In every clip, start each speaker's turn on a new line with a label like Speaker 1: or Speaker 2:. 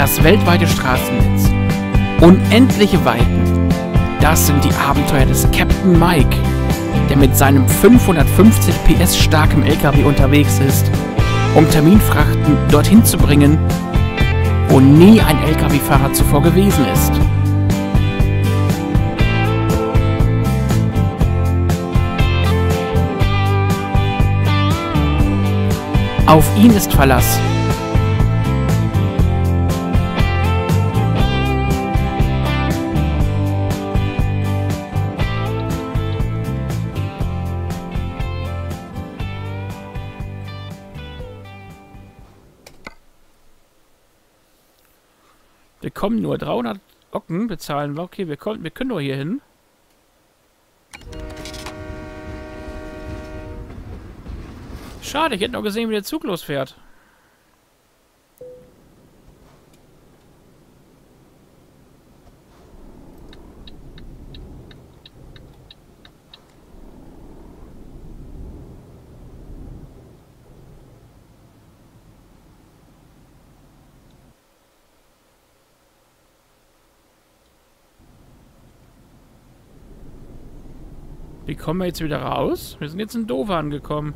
Speaker 1: Das weltweite Straßennetz. Unendliche Weiten. Das sind die Abenteuer des Captain Mike, der mit seinem 550 PS starkem LKW unterwegs ist, um Terminfrachten dorthin zu bringen, wo nie ein LKW-Fahrer zuvor gewesen ist. Auf ihn ist Verlass. Kommen nur 300 Ocken bezahlen wir. Okay, wir, kommen, wir können nur hier hin. Schade, ich hätte noch gesehen, wie der Zug losfährt. Kommen wir jetzt wieder raus? Wir sind jetzt in Dover angekommen.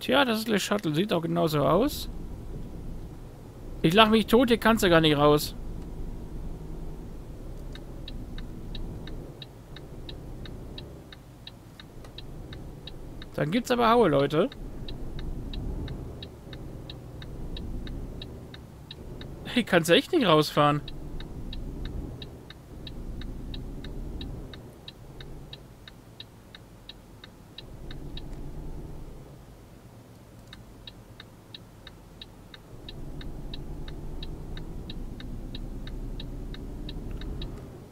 Speaker 1: Tja, das ist Le Shuttle. Sieht auch genauso aus. Ich lach mich tot, hier kannst du gar nicht raus. Dann gibt's aber Haue, Leute. Hey, kannst du echt nicht rausfahren.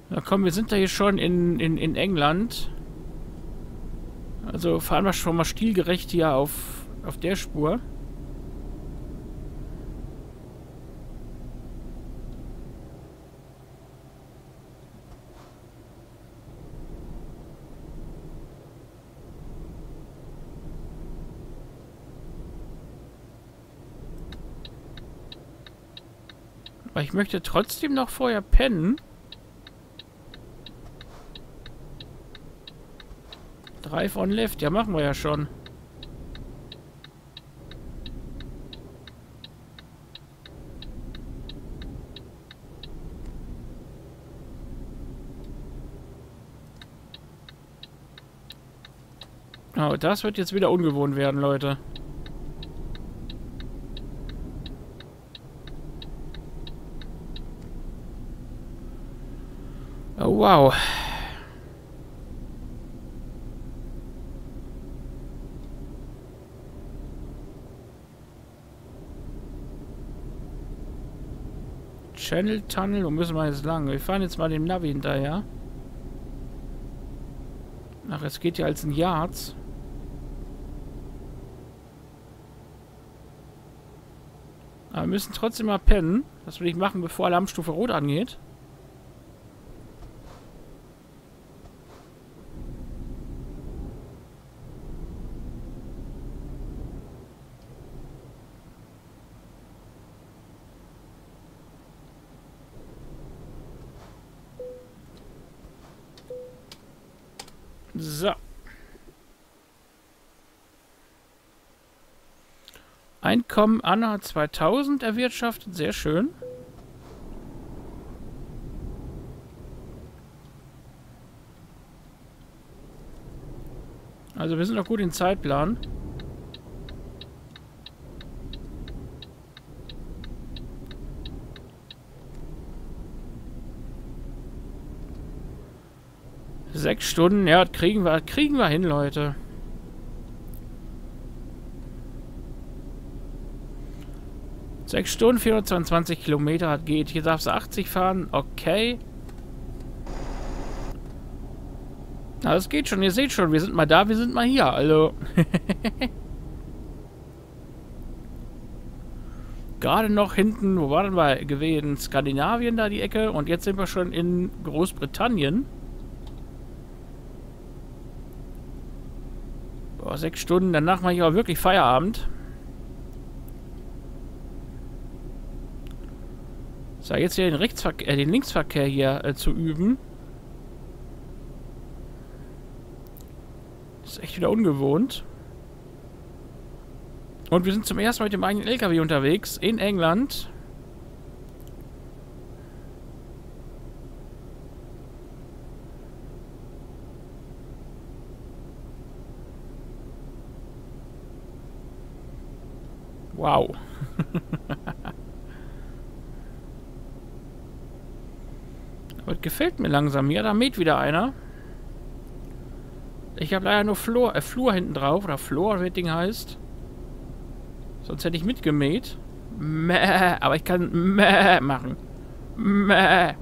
Speaker 1: Na komm, wir sind da hier schon in, in, in England. Also fahren wir schon mal stilgerecht hier auf, auf der Spur. Aber ich möchte trotzdem noch vorher pennen. Drive on Left, ja machen wir ja schon. Oh, das wird jetzt wieder ungewohnt werden, Leute. Oh, wow. Channel Tunnel, wo müssen wir jetzt lang? Wir fahren jetzt mal dem Navi hinterher. Ach, es geht ja als ein Yards. Aber wir müssen trotzdem mal pennen. Das will ich machen, bevor Alarmstufe Rot angeht. So. Einkommen Anna 2000 erwirtschaftet. Sehr schön. Also wir sind noch gut in Zeitplan. Sechs Stunden, ja, kriegen wir, kriegen wir hin, Leute. Sechs Stunden, 422 Kilometer hat geht. Hier darfst du 80 fahren. Okay. Na, das geht schon. Ihr seht schon, wir sind mal da, wir sind mal hier. Also. gerade noch hinten, wo waren wir gewesen? Skandinavien da die Ecke und jetzt sind wir schon in Großbritannien. Boah, sechs Stunden, danach mache ich aber wirklich Feierabend. So, jetzt hier den Rechtsverkehr, äh, den Linksverkehr hier äh, zu üben. Das ist echt wieder ungewohnt. Und wir sind zum ersten Mal mit dem eigenen LKW unterwegs in England. Wow. Aber gefällt mir langsam. Ja, da mäht wieder einer. Ich habe leider nur Flur, äh, Flur hinten drauf. Oder Flor, wie das Ding heißt. Sonst hätte ich mitgemäht. Mäh, aber ich kann Mäh machen. Mäh.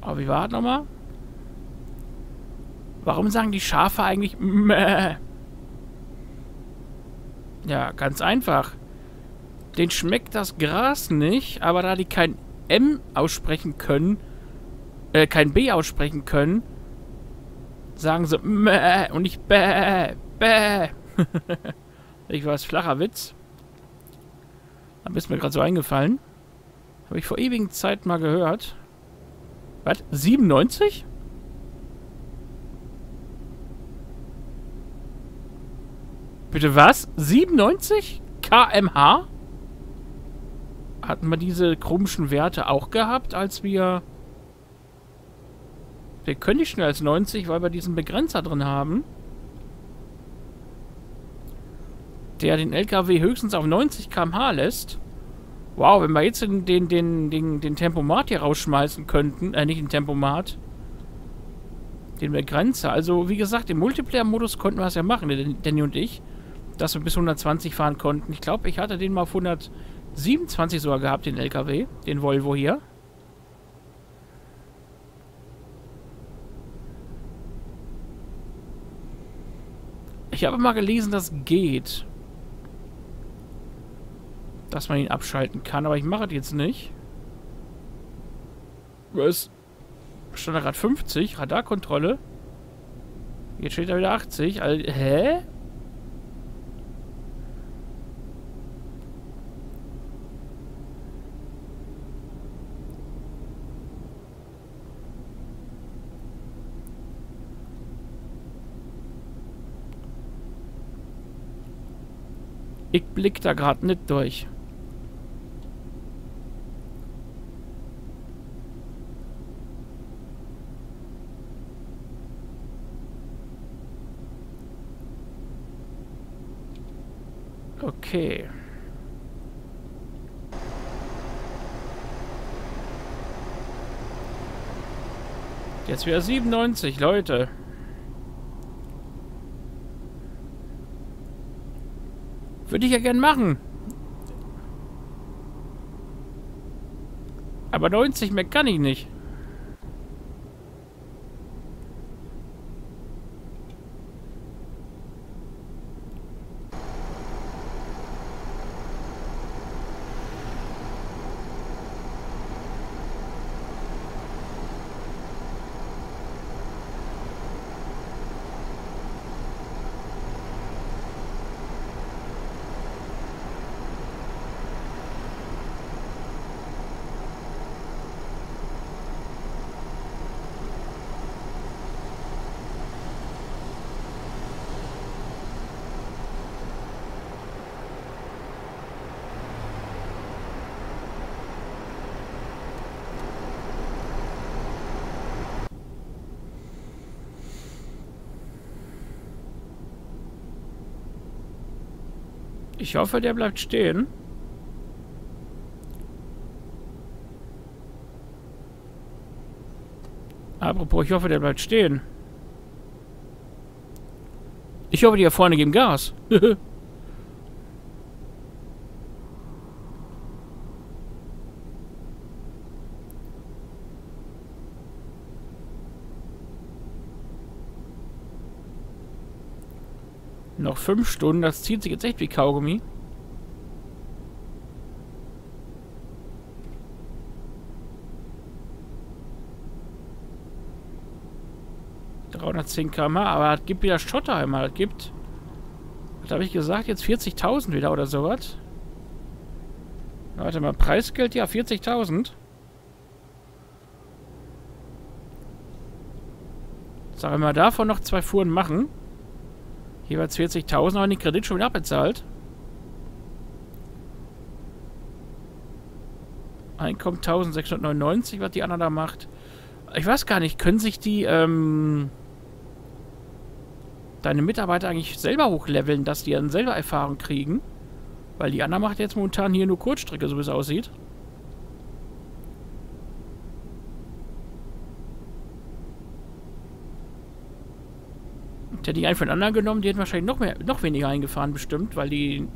Speaker 1: Aber wie war das nochmal? Warum sagen die Schafe eigentlich Mäh? Ja, ganz einfach. Den schmeckt das Gras nicht, aber da die kein M aussprechen können, äh, kein B aussprechen können, sagen sie Mäh und nicht Bäh, Bäh. ich weiß, flacher Witz. Aber ist mir gerade so eingefallen. Habe ich vor ewigen Zeit mal gehört. Was? 97? Bitte was? 97? kmh? Hatten wir diese komischen Werte auch gehabt, als wir wir können nicht schneller als 90, weil wir diesen Begrenzer drin haben. Der den LKW höchstens auf 90 km/h lässt. Wow, wenn wir jetzt den, den, den, den, den Tempomat hier rausschmeißen könnten, äh, nicht den Tempomat, den Begrenzer. Also, wie gesagt, im Multiplayer-Modus konnten wir es ja machen, Danny und ich, dass wir bis 120 fahren konnten. Ich glaube, ich hatte den mal auf 127 sogar gehabt, den LKW, den Volvo hier. Ich habe mal gelesen, das geht. Dass man ihn abschalten kann, aber ich mache das jetzt nicht. Was? Stand da gerade 50, Radarkontrolle. Jetzt steht da wieder 80. Also, hä? Ich blick da gerade nicht durch. Okay. Jetzt wieder 97, Leute. Würde ich ja gern machen. Aber 90 mehr kann ich nicht. Ich hoffe, der bleibt stehen. Apropos, ich hoffe, der bleibt stehen. Ich hoffe, die hier vorne geben Gas. Noch fünf Stunden, das zieht sich jetzt echt wie Kaugummi. ...310 km, aber es gibt wieder Schotter immer. Es gibt... Was habe ich gesagt? Jetzt 40.000 wieder oder sowas? Warte mal, Preisgeld? Ja, 40.000. Sagen wir mal, davon noch zwei Fuhren machen. Jeweils 40.000, aber den Kredit schon wieder abbezahlt. Einkommen 1699, was die anderen da macht. Ich weiß gar nicht, können sich die, ähm, deine Mitarbeiter eigentlich selber hochleveln, dass die dann selber Erfahrung kriegen? Weil die anderen macht jetzt momentan hier nur Kurzstrecke, so wie es aussieht. Hätte ich einen von anderen genommen, die hätten wahrscheinlich noch mehr, noch weniger eingefahren bestimmt, weil die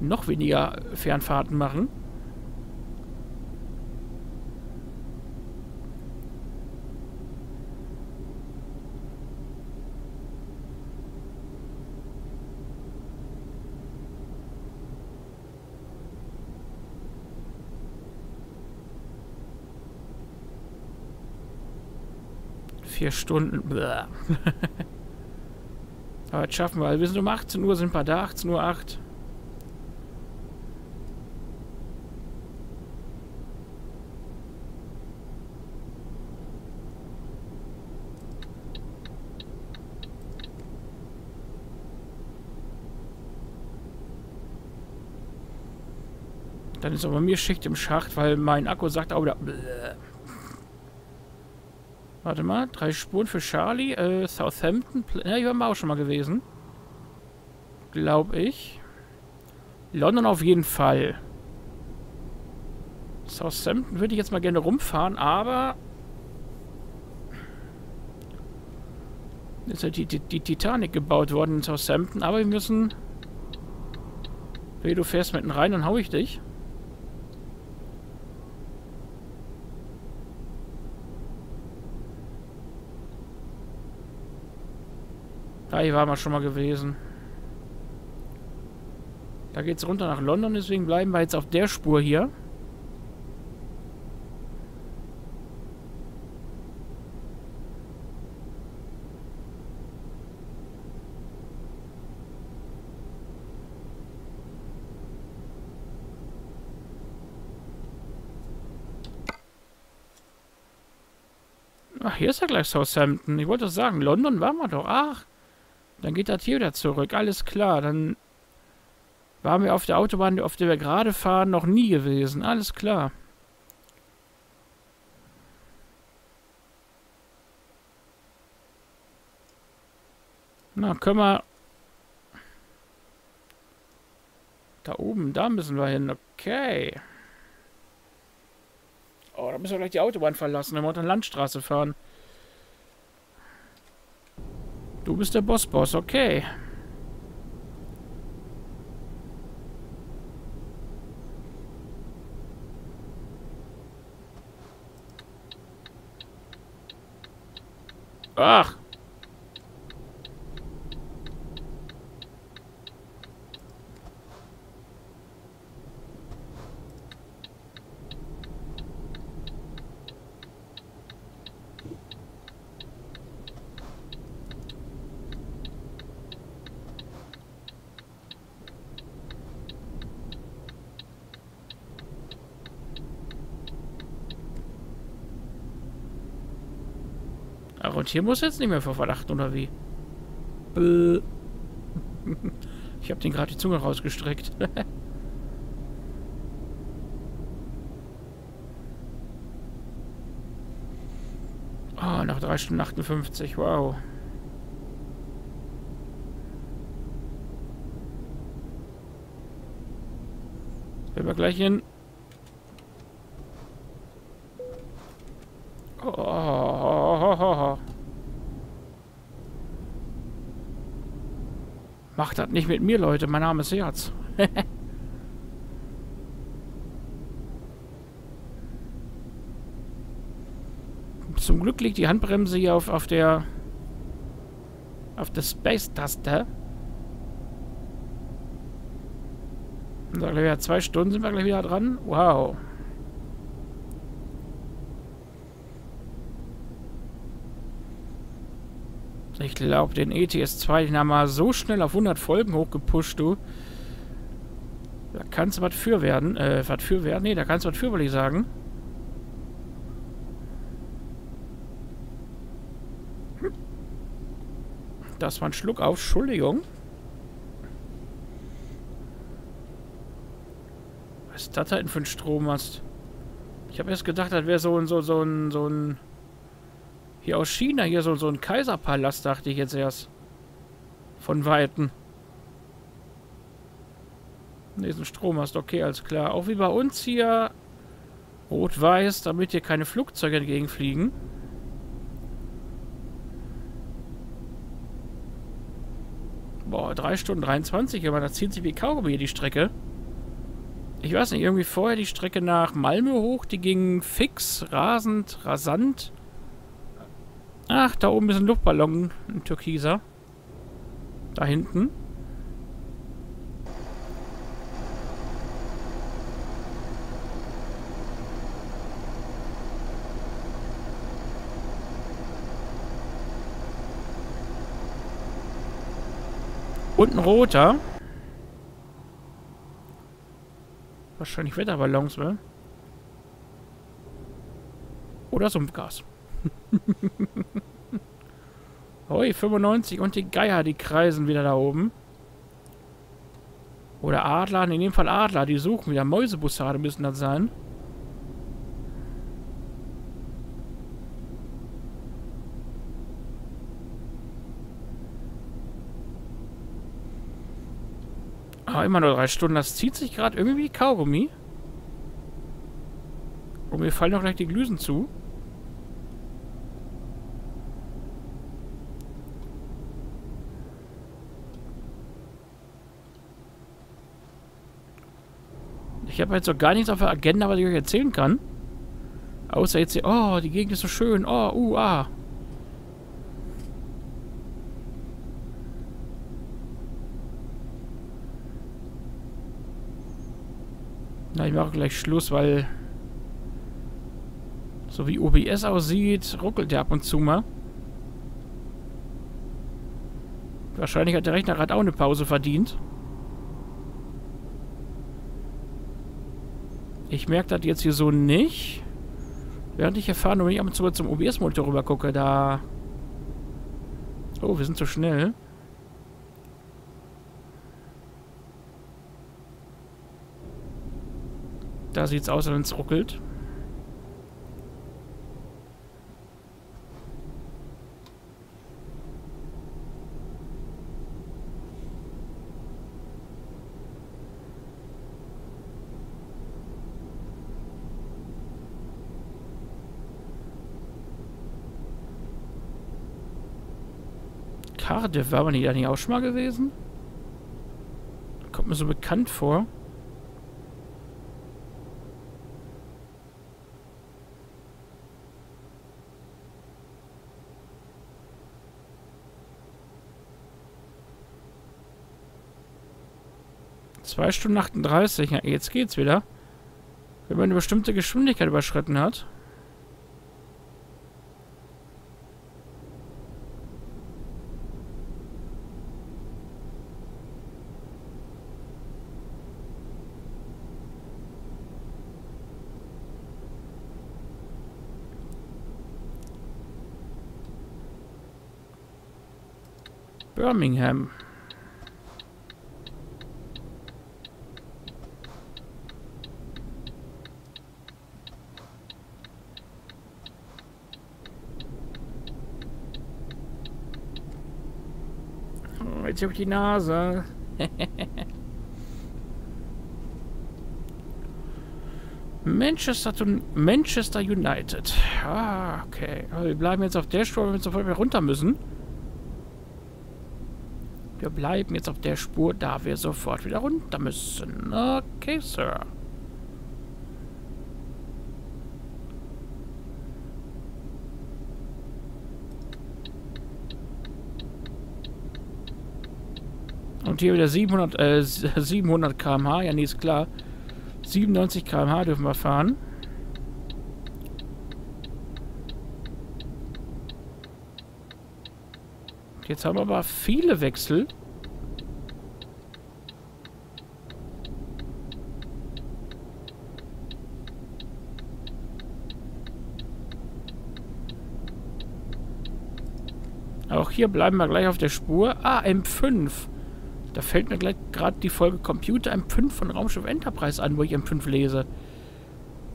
Speaker 1: noch weniger Fernfahrten machen. Vier Stunden. Aber jetzt schaffen wir. Wir sind um 18 Uhr, sind wir da. 18 Uhr 8. Dann ist aber mir Schicht im Schacht, weil mein Akku sagt auch wieder... Warte mal, drei Spuren für Charlie. Äh, Southampton. Ja, hier waren wir auch schon mal gewesen. Glaube ich. London auf jeden Fall. Southampton würde ich jetzt mal gerne rumfahren, aber... Ist ja die, die, die Titanic gebaut worden in Southampton, aber wir müssen... Hey, du fährst mitten rein, dann hau ich dich. Da hier waren wir schon mal gewesen. Da geht es runter nach London, deswegen bleiben wir jetzt auf der Spur hier. Ach, hier ist ja gleich Southampton. Ich wollte sagen, London waren wir doch. Ach, dann geht das hier wieder zurück. Alles klar. Dann waren wir auf der Autobahn, auf der wir gerade fahren, noch nie gewesen. Alles klar. Na, können wir... Da oben, da müssen wir hin. Okay. Oh, da müssen wir gleich die Autobahn verlassen, wenn wir unter der Landstraße fahren. Du bist der Boss-Boss, okay. Ach. Und hier muss jetzt nicht mehr vor Verdacht, oder wie? Äh. Ich habe den gerade die Zunge rausgestreckt. oh, nach 3 Stunden 58, wow. Wenn wir gleich hin. Macht das nicht mit mir, Leute. Mein Name ist Herz. Zum Glück liegt die Handbremse hier auf, auf der... auf der Space-Taste. Sind wir gleich wieder zwei Stunden, sind wir gleich wieder dran. Wow. Ich glaube, den ETS 2, den haben wir so schnell auf 100 Folgen hochgepusht, du. Da kannst du was für werden. Äh, was für werden? Nee, da kannst du was für, wollte ich sagen. Das war ein Schluck auf. Entschuldigung. Was ist das denn für ein Strommast? Ich habe erst gedacht, das wäre so ein, so, so ein, so ein... Hier aus China, hier so, so ein Kaiserpalast, dachte ich jetzt erst. Von Weitem. Ne, ist ein Strommast, okay, alles klar. Auch wie bei uns hier. Rot-Weiß, damit hier keine Flugzeuge entgegenfliegen. Boah, 3 Stunden 23, aber das zieht sich wie Kaugummi die Strecke. Ich weiß nicht, irgendwie vorher die Strecke nach Malmö hoch, die ging fix, rasend, rasant. Ach, da oben ist ein Luftballon, ein Türkiser. Da hinten. Und ein roter. Wahrscheinlich Wetterballons, ne? Oder Sumpfgas. Hoi, 95 und die Geier, die kreisen wieder da oben. Oder Adler, in dem Fall Adler, die suchen wieder. Mäusebussarde müssen das sein. Ah, immer nur drei Stunden. Das zieht sich gerade irgendwie Kaugummi. Und mir fallen auch gleich die Glüsen zu. Habe jetzt so gar nichts auf der Agenda, was ich euch erzählen kann. Außer jetzt hier, oh, die Gegend ist so schön, oh, uh, ah. Na, ich mache gleich Schluss, weil so wie OBS aussieht, ruckelt der ab und zu mal. Wahrscheinlich hat der Rechner gerade auch eine Pause verdient. Ich merke das jetzt hier so nicht. Während ich hier fahre, nur wenn ich ab und zu zum OBS-Monitor rüber gucke, da... Oh, wir sind zu schnell. Da sieht es aus, als wenn es ruckelt. Cardiff, war man hier nicht auch schon mal gewesen? Kommt mir so bekannt vor. Zwei Stunden 38. Ja, jetzt geht's wieder. Wenn man eine bestimmte Geschwindigkeit überschritten hat. Birmingham. Oh, jetzt auf die Nase. Manchester, Manchester United. Ah, okay. Aber wir bleiben jetzt auf der Spur, wenn wir sofort wieder runter müssen. Wir bleiben jetzt auf der Spur, da wir sofort wieder runter müssen. Okay, Sir. Und hier wieder 700, äh, 700 km/h. Ja, nee, ist klar. 97 km/h dürfen wir fahren. Jetzt haben wir aber viele Wechsel. Auch hier bleiben wir gleich auf der Spur. Ah, M5. Da fällt mir gleich gerade die Folge Computer M5 von Raumschiff Enterprise an, wo ich M5 lese.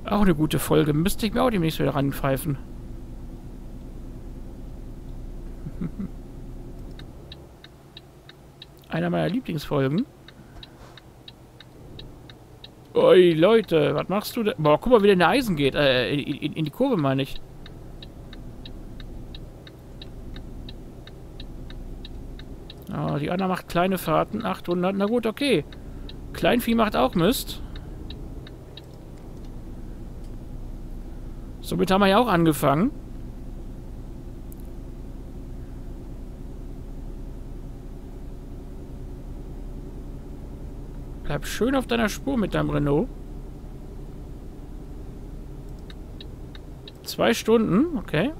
Speaker 1: Auch eine gute Folge. Müsste ich mir auch demnächst wieder ranpfeifen. Einer meiner Lieblingsfolgen. Oi, Leute, was machst du da? Boah, guck mal, wie der in der Eisen geht. Äh, in, in, die Kurve, meine ich. Oh, die Anna macht kleine Fahrten, 800. Na gut, okay. Kleinvieh macht auch Mist. Somit haben wir ja auch angefangen. Bleib schön auf deiner Spur mit deinem Renault. Zwei Stunden, okay.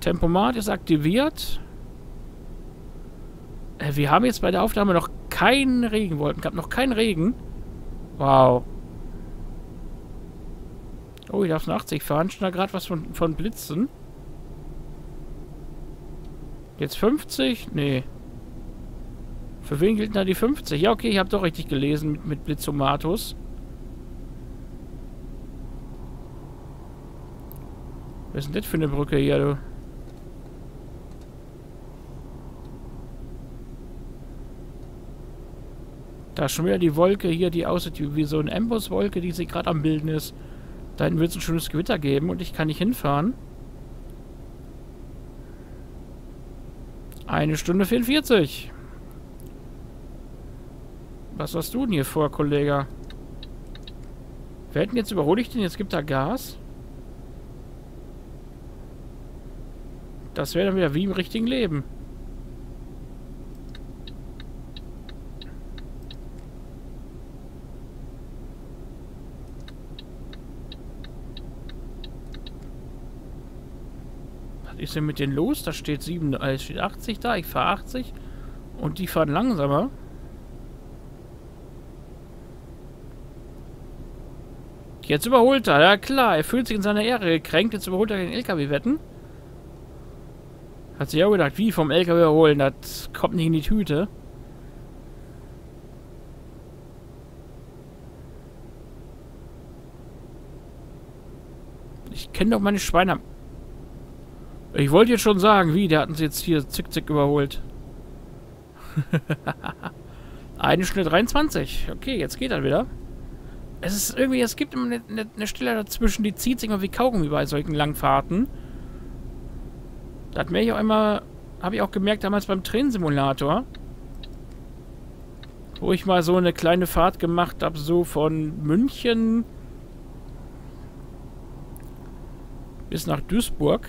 Speaker 1: Tempomat ist aktiviert. Äh, wir haben jetzt bei der Aufnahme noch keinen Regenwolken gehabt. Noch keinen Regen. Wow. Oh, ich darf 80 fahren. Schon da gerade was von, von Blitzen. Jetzt 50? Nee. Für wen gilt da die 50? Ja, okay, ich habe doch richtig gelesen mit, Blitzomatus. Was ist denn das für eine Brücke hier, du? Da ist schon wieder die Wolke hier, die aussieht wie so eine Embos-Wolke, die sich gerade am Bilden ist. Da hinten wird es ein schönes Gewitter geben und ich kann nicht hinfahren. Eine Stunde 44. Was hast du denn hier vor, Kollege? Wer hätten jetzt überhole ich den? Jetzt gibt er Gas. Das wäre dann wieder wie im richtigen Leben. Was ist denn mit denen los? Da steht 7, äh, steht 80 da, ich fahre 80 und die fahren langsamer. Jetzt überholt er. Ja klar, er fühlt sich in seiner Ehre gekränkt. Jetzt überholt er den LKW wetten. Hat sich auch gedacht, wie vom LKW überholen? Das kommt nicht in die Tüte. Ich kenne doch meine Schweine. Ich wollte jetzt schon sagen, wie, der hat uns jetzt hier zick zick überholt. Eine Stunde 23. Okay, jetzt geht er wieder. Es ist irgendwie, es gibt immer eine, eine, eine Stelle dazwischen, die zieht sich immer wie Kaugummi bei solchen Langfahrten. Da hat ich auch immer, habe ich auch gemerkt damals beim Tränensimulator, wo ich mal so eine kleine Fahrt gemacht habe, so von München bis nach Duisburg.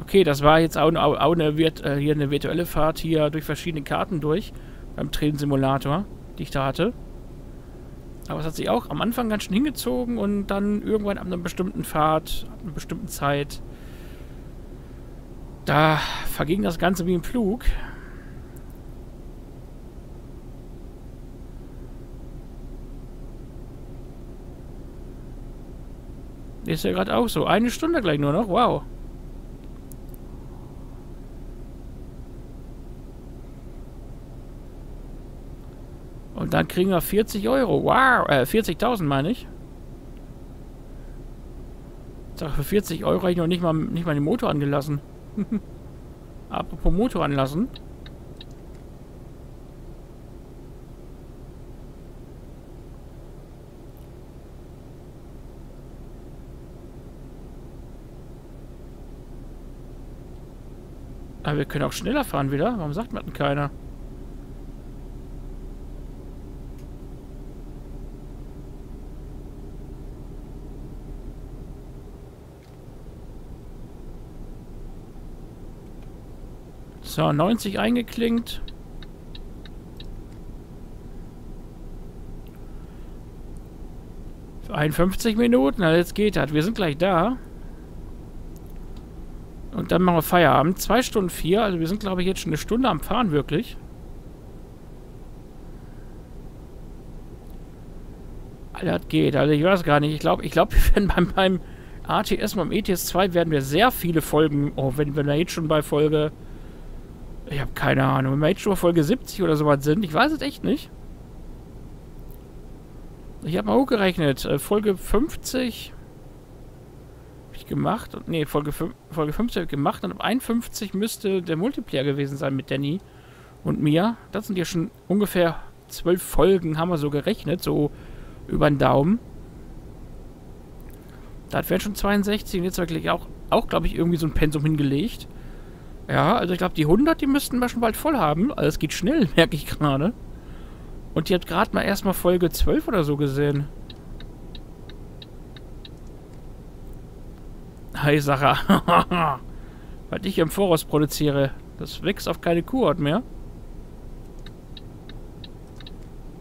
Speaker 1: Okay, das war jetzt auch, auch eine, äh, hier eine virtuelle Fahrt hier durch verschiedene Karten durch beim Tränensimulator, die ich da hatte. Aber es hat sich auch am Anfang ganz schön hingezogen und dann irgendwann ab einer bestimmten Fahrt, ab einer bestimmten Zeit, da verging das Ganze wie im Flug. Ist ja gerade auch so. Eine Stunde gleich nur noch. Wow. Und dann kriegen wir 40 Euro. Wow. Äh, 40.000 meine ich. Sag, für 40 Euro habe ich noch nicht mal, nicht mal den Motor angelassen. Apropos Motor anlassen. Aber wir können auch schneller fahren wieder. Warum sagt man denn keiner? So, 90 eingeklinkt. Für 51 Minuten, also jetzt geht das. Wir sind gleich da. Und dann machen wir Feierabend. Zwei Stunden vier, also wir sind glaube ich jetzt schon eine Stunde am Fahren, wirklich. Alter, das geht. Also ich weiß gar nicht. Ich glaube, ich glaube, wir werden beim, beim ATS, beim ETS 2 werden wir sehr viele Folgen. Oh, wenn, wenn wir jetzt schon bei Folge. Ich habe keine Ahnung. Wenn wir jetzt schon Folge 70 oder sowas sind. Ich weiß es echt nicht. Ich habe mal hochgerechnet. Äh, Folge 50 habe ich gemacht. Ne, Folge, Folge 50 habe ich gemacht. Und ab 51 müsste der Multiplayer gewesen sein mit Danny und mir. Das sind ja schon ungefähr zwölf Folgen, haben wir so gerechnet. So über den Daumen. Das wären schon 62 und jetzt wirklich auch, auch glaube ich, irgendwie so ein Pensum hingelegt. Ja, also ich glaube, die 100, die müssten wir schon bald voll haben. Also es geht schnell, merke ich gerade. Und die hat gerade mal erstmal Folge 12 oder so gesehen. Hi, Sacha. Was ich im Voraus produziere, das wächst auf keine Kuhhaut mehr.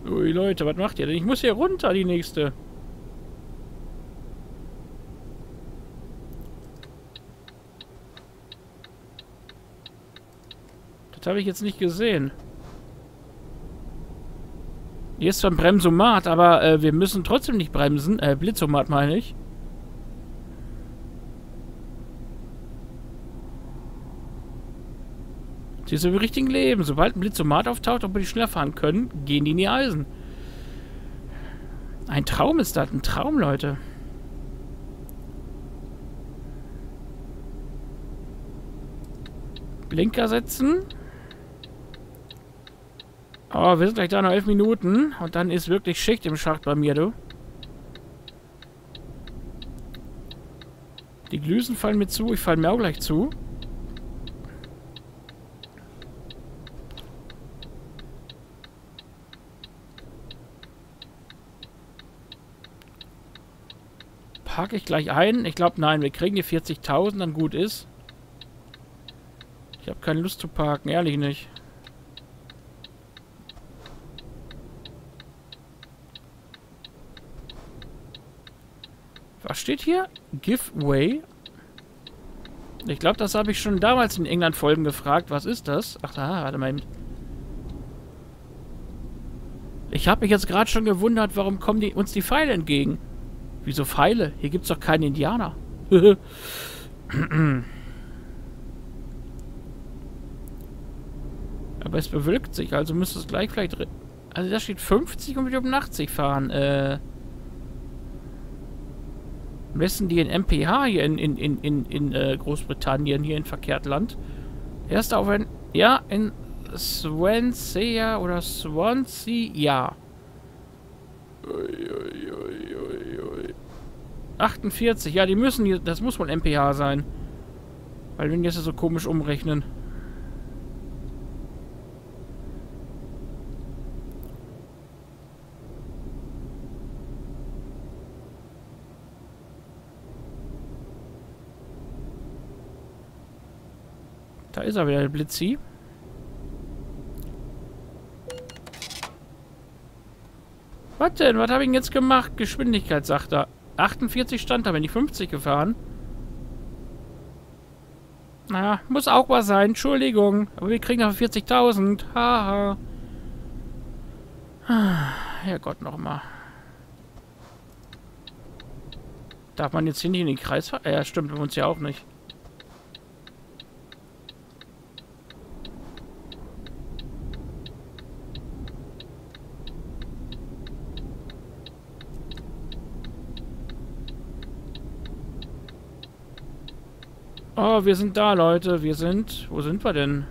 Speaker 1: Ui, Leute, was macht ihr denn? Ich muss hier runter, die nächste. Das habe ich jetzt nicht gesehen. Hier ist zwar ein Bremsomat, aber äh, wir müssen trotzdem nicht bremsen. Äh, Blitzomat meine ich. Sie ist im richtigen Leben. Sobald ein Blitzomat auftaucht, ob wir die schneller fahren können, gehen die in die Eisen. Ein Traum ist das. Ein Traum, Leute. Blinker setzen. Oh, wir sind gleich da noch elf Minuten. Und dann ist wirklich Schicht im Schacht bei mir, du. Die Glüsen fallen mir zu. Ich falle mir auch gleich zu. Parke ich gleich ein? Ich glaube, nein. Wir kriegen die 40.000, dann gut ist. Ich habe keine Lust zu parken. Ehrlich nicht. Was steht hier? Giveaway. Ich glaube, das habe ich schon damals in England-Folgen gefragt. Was ist das? Ach, da, warte mal. Ich habe mich jetzt gerade schon gewundert, warum kommen die, uns die Pfeile entgegen? Wieso Pfeile? Hier gibt es doch keinen Indianer. Aber es bewölkt sich, also müsste es gleich vielleicht... Also da steht 50 und wir um 80 fahren. Äh messen die in MPH hier in, in, in, in, in äh, Großbritannien, hier in Verkehrtland. Erst auf ein... Ja, in Swansea oder Swansea, ja. 48, ja, die müssen... Das muss wohl MPH sein. Weil wenn die das so komisch umrechnen. Da ist er wieder, der Blitzi. Was denn? Was habe ich denn jetzt gemacht? Geschwindigkeit, sagt er. 48 stand da, wenn ich 50 gefahren. Na, muss auch was sein. Entschuldigung. Aber wir kriegen auf 40.000. Haha. Herrgott, nochmal. Darf man jetzt hier nicht in den Kreis fahren? Ja, stimmt, bei uns ja auch nicht. Oh, wir sind da, Leute. Wir sind... Wo sind wir denn?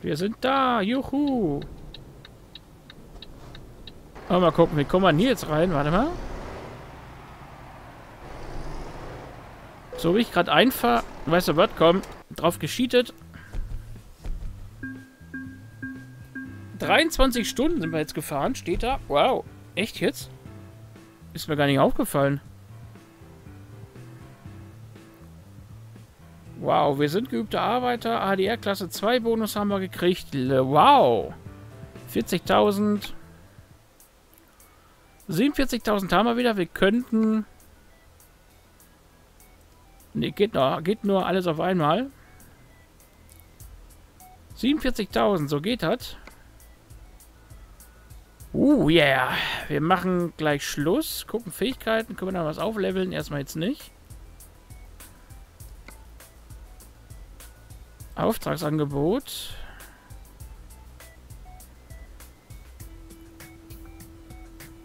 Speaker 1: Wir sind da. Juhu. Oh, mal gucken. Wie kommen wir hier jetzt rein? Warte mal. So wie ich gerade einfahre... Weißt du was? Komm. Drauf gescheatet. 23 Stunden sind wir jetzt gefahren, steht da. Wow. Echt jetzt? Ist mir gar nicht aufgefallen. Wow, wir sind geübte Arbeiter. ADR Klasse 2 Bonus haben wir gekriegt. Wow. 40.000. 47.000 haben wir wieder. Wir könnten... Ne, geht nur, geht nur alles auf einmal. 47.000, so geht das. Uh, yeah. Wir machen gleich Schluss. Gucken Fähigkeiten. Können wir da was aufleveln? Erstmal jetzt nicht. Auftragsangebot.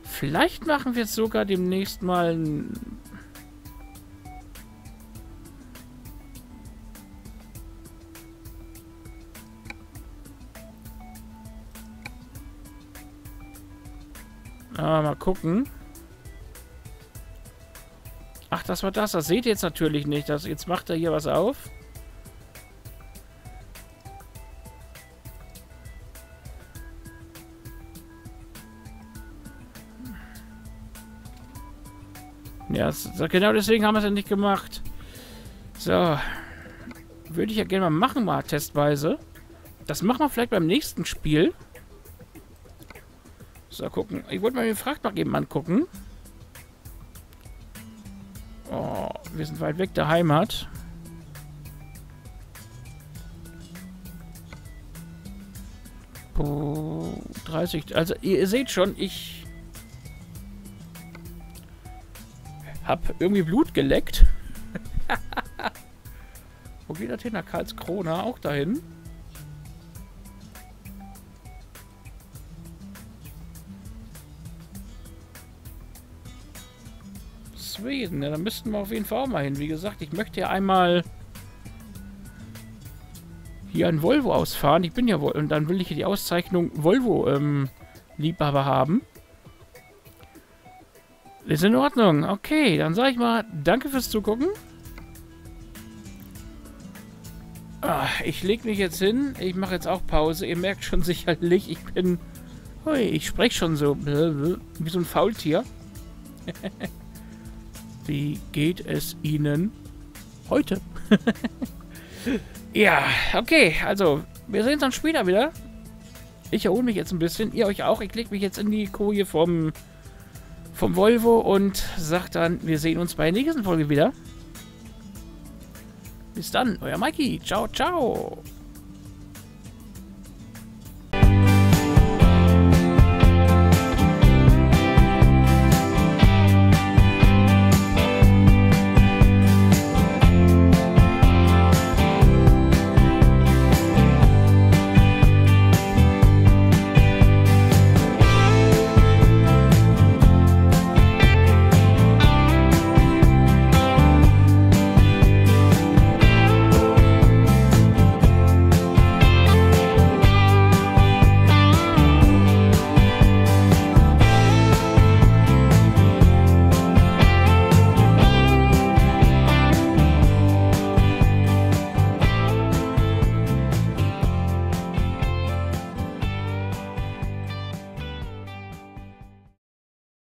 Speaker 1: Vielleicht machen wir es sogar demnächst mal ein gucken. Ach, das war das. Das seht ihr jetzt natürlich nicht. Das, jetzt macht er hier was auf. Ja, genau deswegen haben wir es ja nicht gemacht. So. Würde ich ja gerne mal machen, mal testweise. Das machen wir vielleicht beim nächsten Spiel. So, gucken. Ich wollte mal den Frachtmarkt eben angucken. Oh, wir sind weit weg der Heimat. Oh, 30. Also, ihr seht schon, ich habe irgendwie Blut geleckt. Wo geht das hin? Nach Karlskrona? Auch dahin? Schweden. Ja, da müssten wir auf jeden Fall auch mal hin. Wie gesagt, ich möchte ja einmal hier ein Volvo ausfahren. Ich bin ja Vol und dann will ich hier die Auszeichnung Volvo ähm, haben. Ist in Ordnung. Okay, dann sage ich mal danke fürs Zugucken. Ah, ich lege mich jetzt hin. Ich mache jetzt auch Pause. Ihr merkt schon sicherlich, ich bin... Hui, ich spreche schon so wie so ein Faultier. Wie geht es Ihnen heute? ja, okay. Also, wir sehen uns dann später wieder. Ich erhole mich jetzt ein bisschen. Ihr euch auch. Ich lege mich jetzt in die Koje vom, vom Volvo und sag dann, wir sehen uns bei der nächsten Folge wieder. Bis dann, euer Mikey. Ciao, ciao.